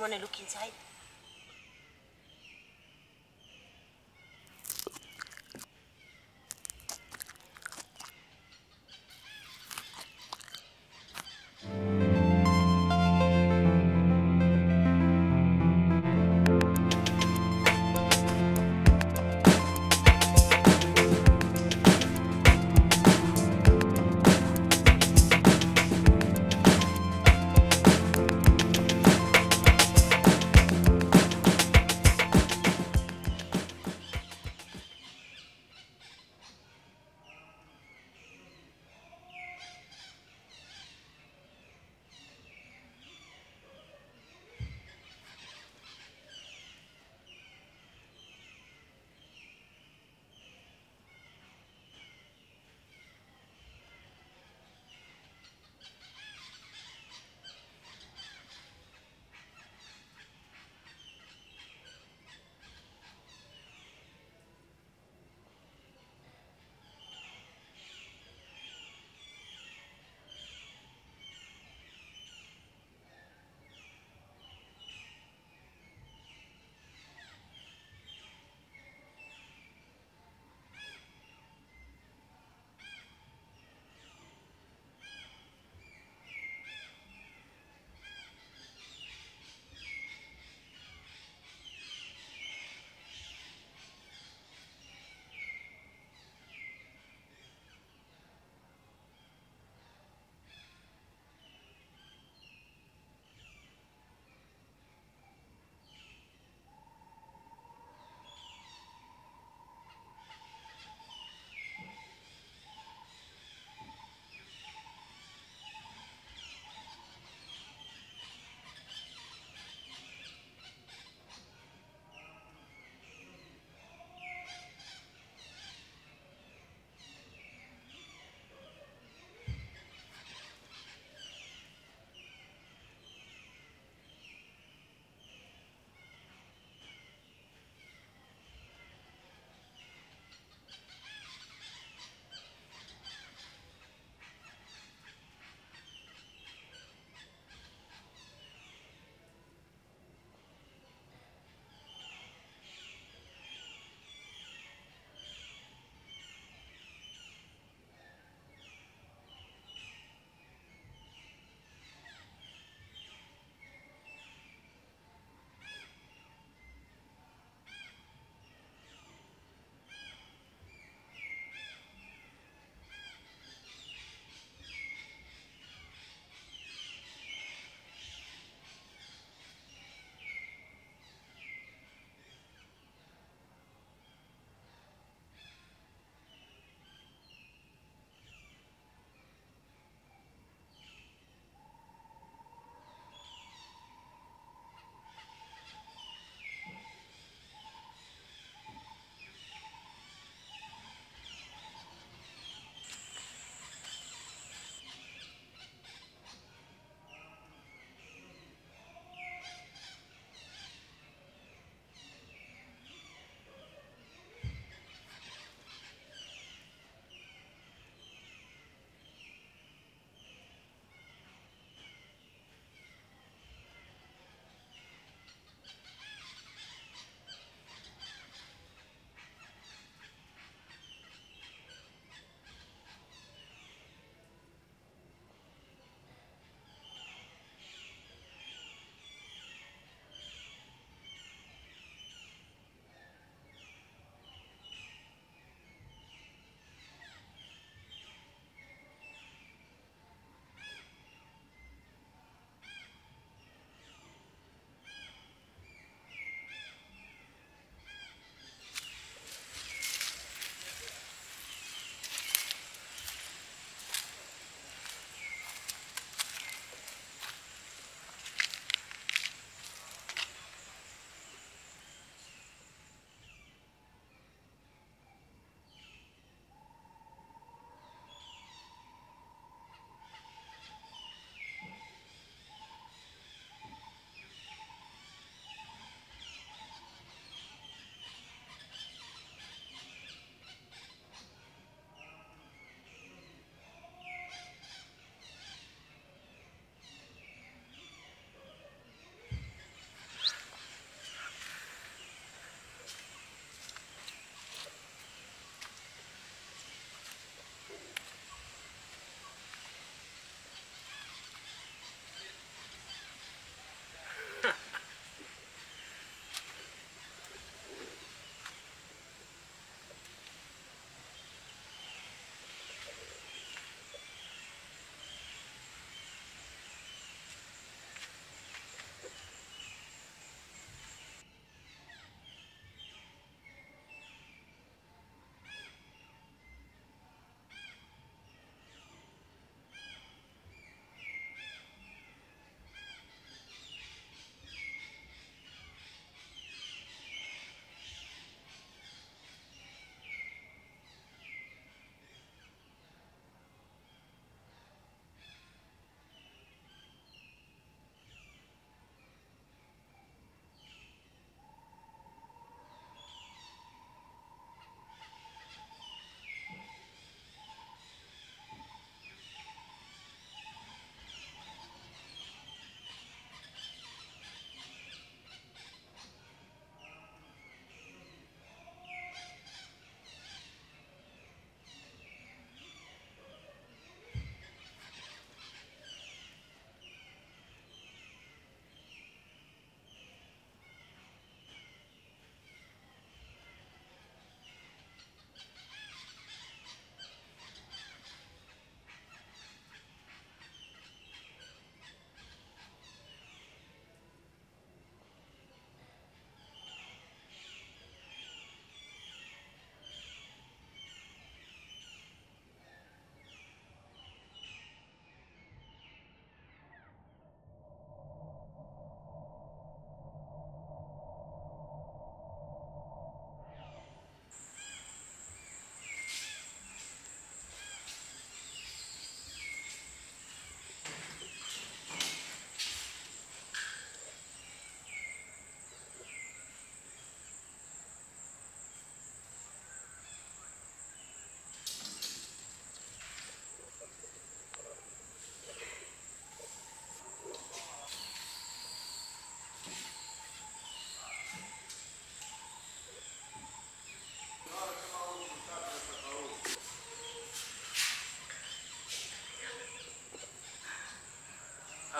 You wanna look inside?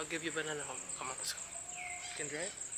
I'll give you banana. Come on, let's go. You can drive?